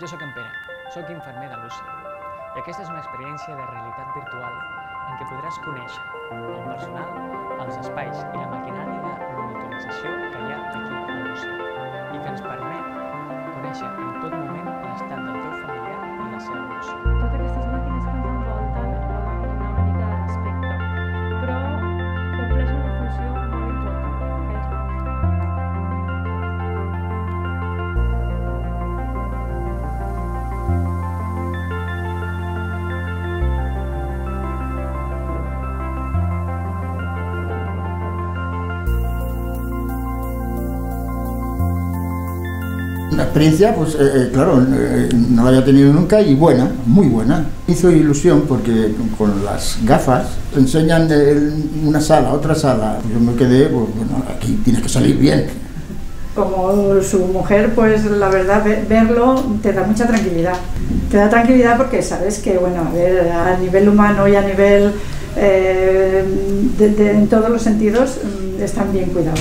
Jo sóc en Pere, sóc infermer de l'UCI i aquesta és una experiència de realitat virtual en què podràs conèixer el personal, els espais i la maquinària de monitorització que hi ha aquí a l'UCI i que ens permet conèixer en tot moment Una experiencia, pues eh, eh, claro, eh, no la había tenido nunca y buena, muy buena. Hizo ilusión porque con las gafas enseñan de una sala otra sala. Yo me quedé, pues bueno, aquí tienes que salir bien. como su mujer, pues la verdad ve- verlo te da mucha tranquilidad. Te da tranquilidad porque sabes que, bueno, a, ver, a nivel humano y a nivel, eh, de- en todos los sentidos, mm, están bien cuidados.